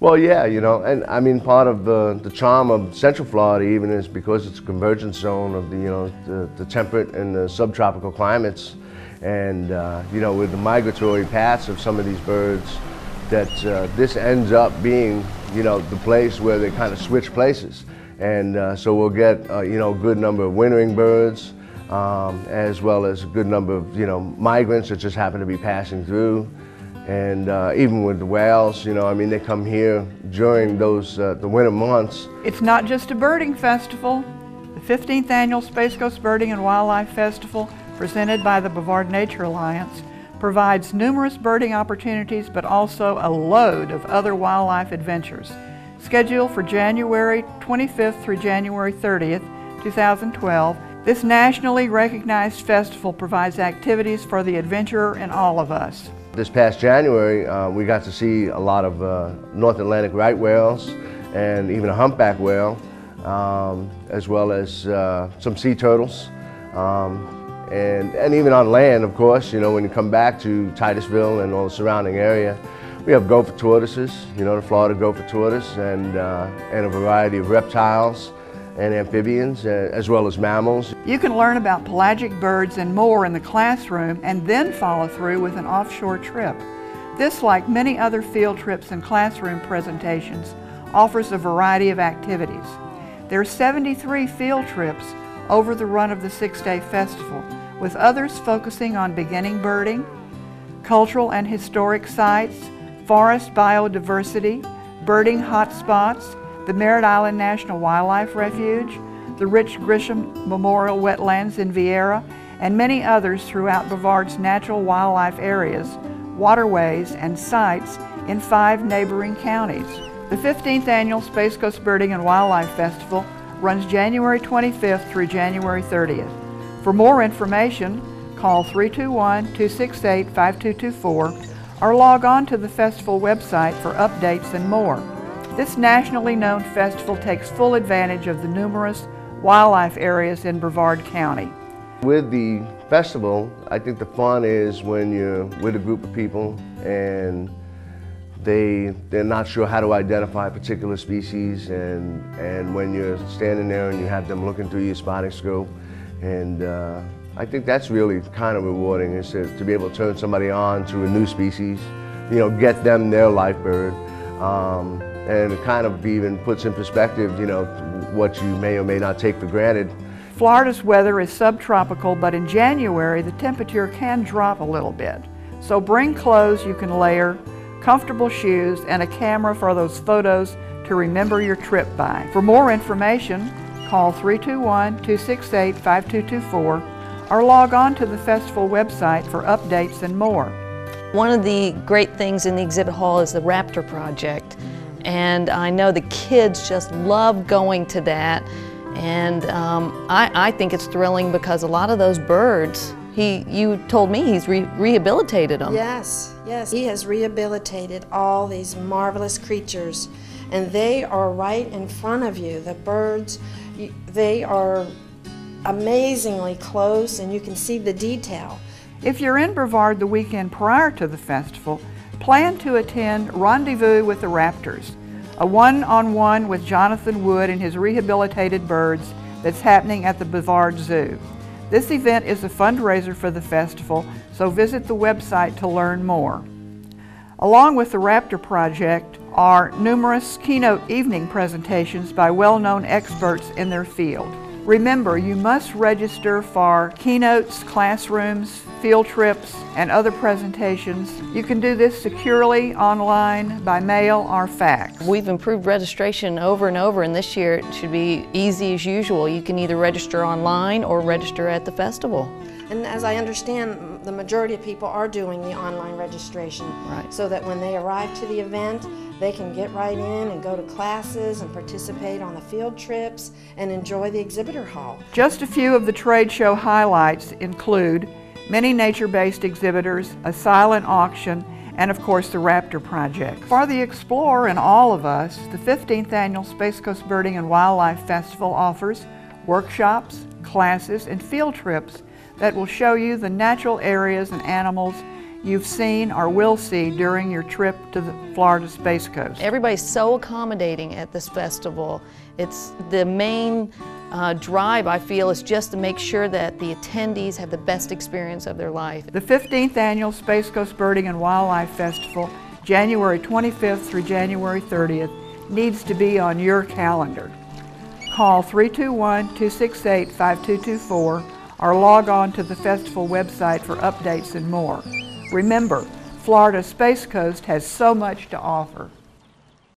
Well, yeah, you know, and I mean, part of the, the charm of Central Florida even is because it's a convergence zone of the, you know, the, the temperate and the subtropical climates. And, uh, you know, with the migratory paths of some of these birds, that uh, this ends up being, you know, the place where they kind of switch places. And uh, so we'll get, uh, you know, a good number of wintering birds, um, as well as a good number of, you know, migrants that just happen to be passing through. And uh, even with the whales, you know, I mean, they come here during those, uh, the winter months. It's not just a birding festival. The 15th Annual Space Coast Birding and Wildlife Festival, presented by the Brevard Nature Alliance, provides numerous birding opportunities, but also a load of other wildlife adventures. Scheduled for January 25th through January 30th, 2012, this nationally recognized festival provides activities for the adventurer and all of us. This past January, uh, we got to see a lot of uh, North Atlantic right whales and even a humpback whale, um, as well as uh, some sea turtles. Um, and, and even on land, of course, you know, when you come back to Titusville and all the surrounding area, we have gopher tortoises, you know, the Florida gopher tortoise, and, uh, and a variety of reptiles and amphibians, uh, as well as mammals. You can learn about pelagic birds and more in the classroom and then follow through with an offshore trip. This, like many other field trips and classroom presentations, offers a variety of activities. There are 73 field trips over the run of the six-day festival, with others focusing on beginning birding, cultural and historic sites, forest biodiversity, birding hotspots, the Merritt Island National Wildlife Refuge, the Ritch Grissom Memorial Wetlands in Viera, and many others throughout Brevard's natural wildlife areas, waterways, and sites in five neighboring counties. The 15th Annual Space Coast Birding and Wildlife Festival runs January 25th through January 30th. For more information, call 321-268-5224 or log on to the festival website for updates and more. This nationally known festival takes full advantage of the numerous wildlife areas in Brevard County. With the festival, I think the fun is when you're with a group of people and they, they're not sure how to identify a particular species and, and when you're standing there and you have them looking through your spotting scope and uh, I think that's really kind of rewarding is to, to be able to turn somebody on to a new species, you know, get them their life bird. Um, and it kind of even puts in perspective, you know, what you may or may not take for granted. Florida's weather is subtropical, but in January the temperature can drop a little bit. So bring clothes you can layer, comfortable shoes, and a camera for those photos to remember your trip by. For more information, call 321-268-5224 or log on to the festival website for updates and more. One of the great things in the exhibit hall is the Raptor Project and I know the kids just love going to that. And um, I, I, think it's thrilling because a lot of those birds, he, you told me he's re rehabilitated them. Yes, yes. He has rehabilitated all these marvelous creatures, and they are right in front of you. The birds, they are amazingly close, and you can see the detail. If you're in Brevard the weekend prior to the festival, plan to attend Rendezvous with the Raptors a one-on-one -on -one with Jonathan Wood and his rehabilitated birds that's happening at the Brevard Zoo. This event is a fundraiser for the festival, so visit the website to learn more. Along with the Raptor Project are numerous keynote evening presentations by well-known experts in their field. Remember, you must register for keynotes, classrooms, field trips, and other presentations. You can do this securely online, by mail, or fax. We've improved registration over and over, and this year it should be easy as usual. You can either register online or register at the festival. And as I understand, the majority of people are doing the online registration. Right. So that when they arrive to the event, they can get right in and go to classes and participate on the field trips and enjoy the exhibitor hall. Just a few of the trade show highlights include many nature-based exhibitors, a silent auction, and of course the Raptor Project. For the explorer and all of us, the 15th Annual Space Coast Birding and Wildlife Festival offers workshops, classes, and field trips that will show you the natural areas and animals you've seen or will see during your trip to the Florida Space Coast. Everybody's so accommodating at this festival. It's the main uh, drive, I feel, is just to make sure that the attendees have the best experience of their life. The 15th Annual Space Coast Birding and Wildlife Festival, January 25th through January 30th, needs to be on your calendar. Call 321-268-5224 or log on to the festival website for updates and more. Remember, Florida Space Coast has so much to offer.